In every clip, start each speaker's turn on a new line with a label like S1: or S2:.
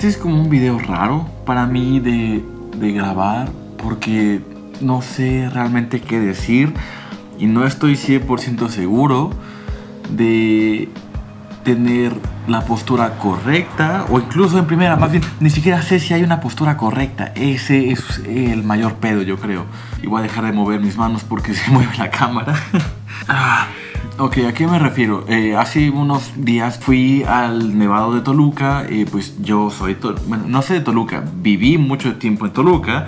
S1: Este es como un video raro para mí de, grabar porque no sé realmente qué decir y no estoy 100% seguro de tener la postura correcta o incluso en primera, más bien, ni siquiera sé si hay una postura correcta. Ese es el mayor pedo, yo creo. Y voy a dejar de mover mis manos porque se mueve la cámara. ah, ok, ¿a qué me refiero? Eh, hace unos días fui al Nevado de Toluca. y pues yo soy, bueno, no sé de Toluca, viví mucho tiempo en Toluca.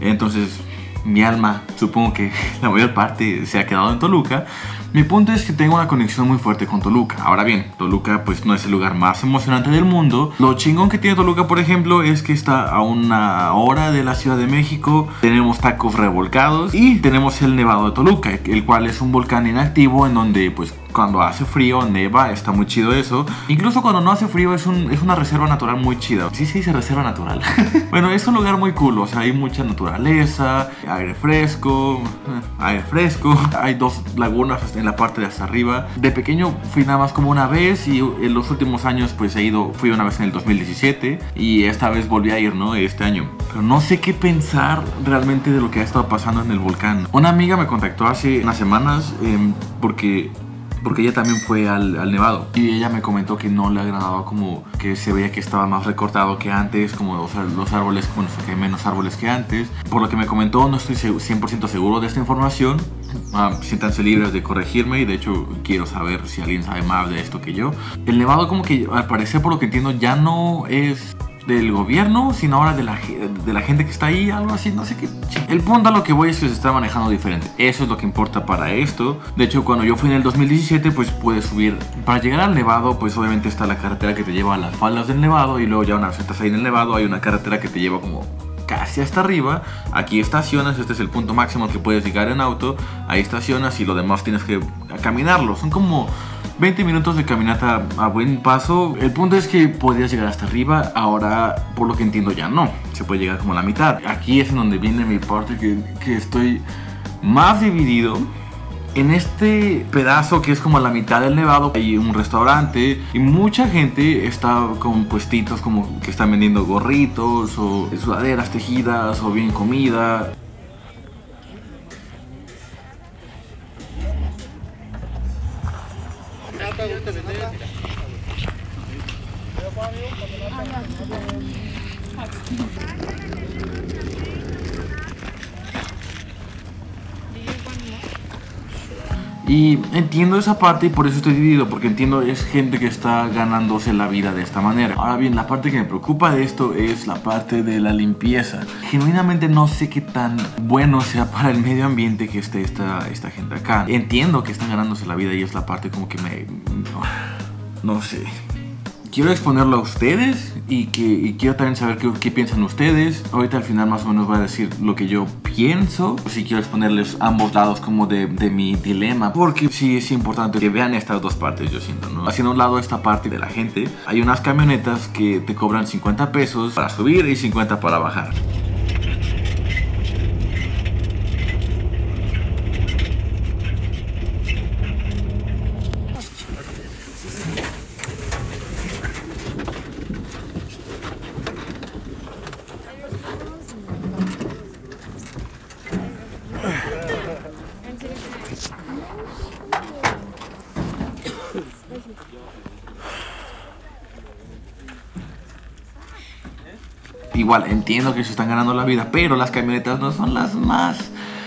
S1: Entonces mi alma, supongo que la mayor parte se ha quedado en Toluca. Mi punto es que tengo una conexión muy fuerte con Toluca. Ahora bien, Toluca pues no es el lugar más emocionante del mundo. Lo chingón que tiene Toluca, por ejemplo, es que está a una hora de la Ciudad de México. Tenemos tacos revolcados y tenemos el Nevado de Toluca, el cual es un volcán inactivo en donde pues cuando hace frío, neva, está muy chido eso. Incluso cuando no hace frío es, un, es una reserva natural muy chida. Sí se dice reserva natural. bueno, es un lugar muy cool, o sea, hay mucha naturaleza, aire fresco, eh, aire fresco. Hay dos lagunas en la parte de hasta arriba. De pequeño fui nada más como una vez y en los últimos años pues he ido, fui una vez en el 2017 y esta vez volví a ir, ¿no? Este año. Pero no sé qué pensar realmente de lo que ha estado pasando en el volcán. Una amiga me contactó hace unas semanas eh, porque porque ella también fue al, nevado y ella me comentó que no le agradaba como que se veía que estaba más recortado que antes, como los, los árboles, bueno, que hay menos árboles que antes. Por lo que me comentó, no estoy 100% seguro de esta información. Ah, siéntanse libres de corregirme y de hecho quiero saber si alguien sabe más de esto que yo. El nevado como que al parecer por lo que entiendo ya no es del gobierno, sino ahora de la, de la gente que está ahí, algo así, no sé qué. El punto a lo que voy es que se está manejando diferente. Eso es lo que importa para esto. De hecho, cuando yo fui en el 2017, pues puedes subir. Para llegar al Nevado, pues obviamente está la carretera que te lleva a las faldas del Nevado y luego ya una vez estás ahí en el Nevado, hay una carretera que te lleva como casi hasta arriba. Aquí estacionas, este es el punto máximo que puedes llegar en auto. Ahí estacionas y lo demás tienes que caminarlo. Son como 20 minutos de caminata a buen paso. El punto es que podías llegar hasta arriba, ahora por lo que entiendo ya no. Se puede llegar como a la mitad. Aquí es en donde viene mi parte que, que estoy más dividido. En este pedazo que es como a la mitad del nevado hay un restaurante y mucha gente está con puestitos como que están vendiendo gorritos o sudaderas tejidas o bien comida. Y entiendo esa parte y por eso estoy dividido, porque entiendo es gente que está ganándose la vida de esta manera. Ahora bien, la parte que me preocupa de esto es la parte de la limpieza. Genuinamente no sé qué tan bueno sea para el medio ambiente que esté esta, esta gente acá. Entiendo que están ganándose la vida y es la parte como que me... No sé quiero exponerlo a ustedes y, que, quiero también saber qué, piensan ustedes. Ahorita al final más o menos voy a decir lo que yo pienso. Si quiero exponerles ambos lados como de, de, mi dilema. Porque sí es importante que vean estas dos partes, yo siento, ¿no? Haciendo un lado esta parte de la gente, hay unas camionetas que te cobran 50 pesos para subir y 50 para bajar. Igual, entiendo que se están ganando la vida, pero las camionetas no son las más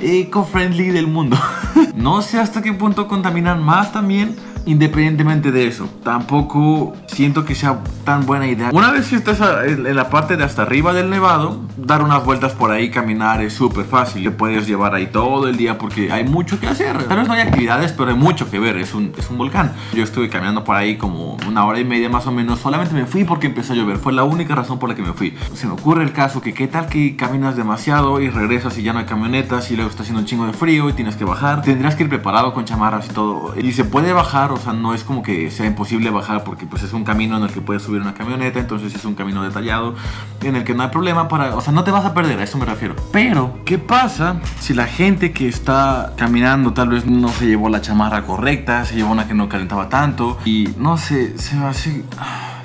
S1: eco-friendly del mundo. no sé hasta qué punto contaminan más también Independientemente de eso, tampoco siento que sea tan buena idea. Una vez que estás en la parte de hasta arriba del nevado, dar unas vueltas por ahí, caminar es súper fácil. Te puedes llevar ahí todo el día porque hay mucho que hacer. Tal vez no hay actividades, pero hay mucho que ver. Es un, es un volcán. Yo estuve caminando por ahí como una hora y media más o menos. Solamente me fui porque empezó a llover. Fue la única razón por la que me fui. Se me ocurre el caso que qué tal que caminas demasiado y regresas y ya no hay camionetas y luego está haciendo un chingo de frío y tienes que bajar. Tendrías que ir preparado con chamarras y todo. Y se puede bajar o sea, no es como que sea imposible bajar porque pues es un camino en el que puedes subir una camioneta, entonces es un camino detallado en el que no hay problema para, o sea, no te vas a perder, a eso me refiero. Pero, ¿qué pasa si la gente que está caminando tal vez no se llevó la chamarra correcta, se llevó una que no calentaba tanto y no sé, se va así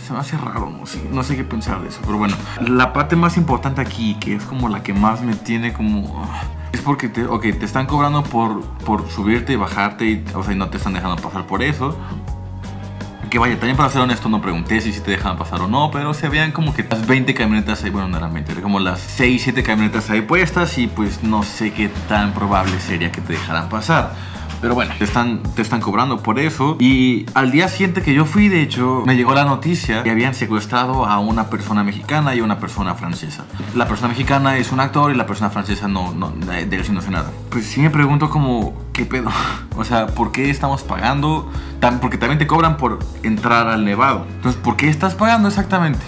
S1: se me hace raro, no sé, no sé qué pensar de eso. Pero bueno, la parte más importante aquí, que es como la que más me tiene como... Es porque te, okay, te están cobrando por, por subirte y bajarte, y, o sea, y no te están dejando pasar por eso. Que vaya, también para ser honesto no pregunté si, si te dejaban pasar o no, pero se habían como que las 20 camionetas ahí, bueno, no eran 20, eran como las 6, 7 camionetas ahí puestas y pues no sé qué tan probable sería que te dejaran pasar. Pero bueno, te están, te están cobrando por eso. Y al día siguiente que yo fui, de hecho, me llegó la noticia que habían secuestrado a una persona mexicana y una persona francesa. La persona mexicana es un actor y la persona francesa no, no de sí no sé nada. Pues sí me pregunto como, ¿qué pedo? O sea, ¿por qué estamos pagando? Tan- porque también te cobran por entrar al nevado. Entonces, ¿por qué estás pagando exactamente?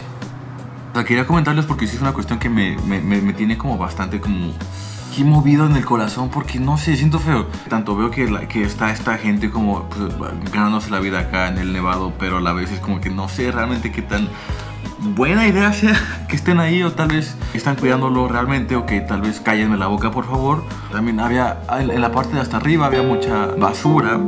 S1: O sea, quería comentarles porque sí es una cuestión que me, me, me- me tiene como bastante como aquí movido en el corazón porque no sé, siento feo. Tanto veo que, está esta gente como pues, ganándose la vida acá en el Nevado, pero a la vez es como que no sé realmente qué tan buena idea sea que estén ahí o tal vez están cuidándolo realmente o que tal vez cállenme la boca por favor. También había en la parte de hasta arriba había mucha basura.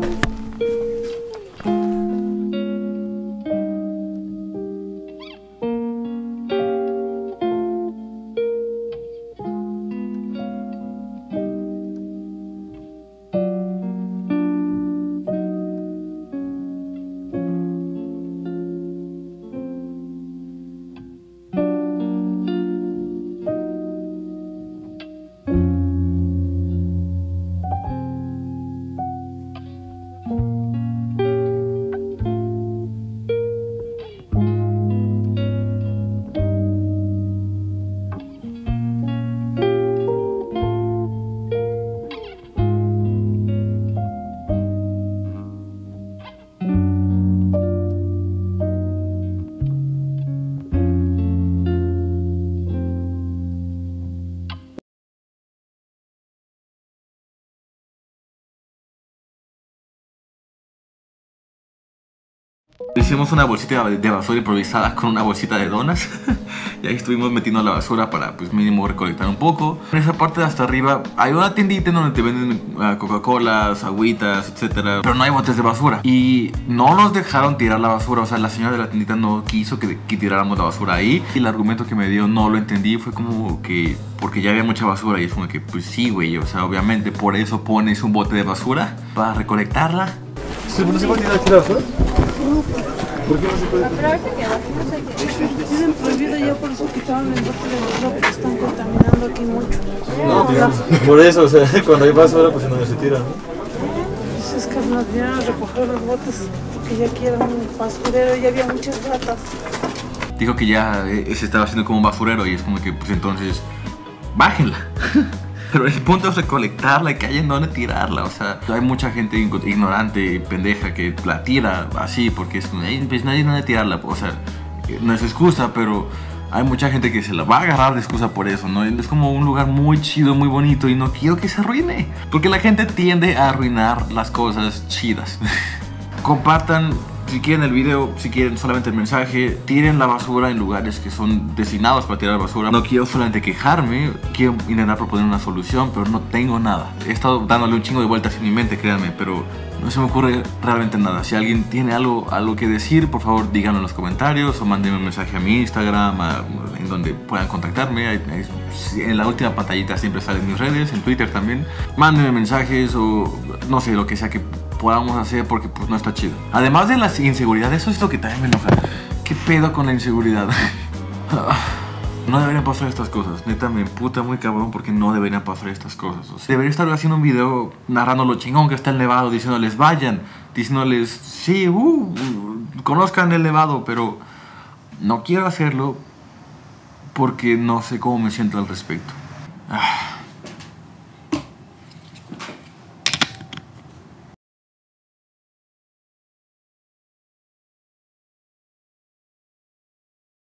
S1: Hicimos una bolsita de basura improvisada con una bolsita de donas. y ahí estuvimos metiendo la basura para, pues, mínimo recolectar un poco. En esa parte de hasta arriba hay una tiendita en donde te venden ah, Coca-Colas, agüitas, etcétera. Pero no hay botes de basura. Y no nos dejaron tirar la basura. O sea, la señora de la tiendita no quiso que, que tiráramos la basura ahí. Y el argumento que me dio no lo entendí. Fue como que porque ya había mucha basura. Y es como que, pues sí, güey. O sea, obviamente por eso pones un bote de basura para recolectarla.
S2: ¿Sí, ¿No se puede tirar la basura? ¿Por qué no se puede?
S3: Pero ahorita que hay que... Tienen prohibido ya por eso quitaron el bote de basura porque están contaminando aquí mucho.
S2: No, tío. Por eso, o sea, cuando hay basura, pues donde se tira, ¿no?
S3: Pues es que nos vinieron a recoger los botes porque ya aquí era un basurero y había muchas ratas.
S1: dijo que ya eh, se estaba haciendo como un basurero y es como que pues entonces bájenla. Pero el punto es recolectarla que haya en dónde tirarla. O sea, hay mucha gente ign- ignorante pendeja que la tira así porque es como, "Ay, pues nadie dónde tirarla. O sea, eh, no es excusa, pero hay mucha gente que se la va a agarrar de excusa por eso, ¿no? Es como un lugar muy chido, muy bonito y no quiero que se arruine. Porque la gente tiende a arruinar las cosas chidas. Compartan si quieren el video, si quieren solamente el mensaje, tiren la basura en lugares que son designados para tirar basura. No quiero solamente quejarme, quiero intentar proponer una solución, pero no tengo nada. He estado dándole un chingo de vueltas en mi mente, créanme, pero no se me ocurre realmente nada. Si alguien tiene algo, algo que decir, por favor díganlo en los comentarios o mándenme un mensaje a mi Instagram, a- en donde puedan contactarme. En la última pantallita siempre salen mis redes, en Twitter también. Mándenme mensajes o no sé, lo que sea que podamos hacer porque pues no está chido. Además de la inseguridad, eso es lo que también me enoja. ¿Qué pedo con la inseguridad? No deberían pasar estas cosas. Neta, me puta muy cabrón porque no deberían pasar estas cosas. O sea, debería estar haciendo un video narrando lo chingón que está el nevado, diciéndoles vayan, diciéndoles sí, uh, uh, conozcan el nevado, pero no quiero hacerlo porque no sé cómo me siento al respecto. Ah.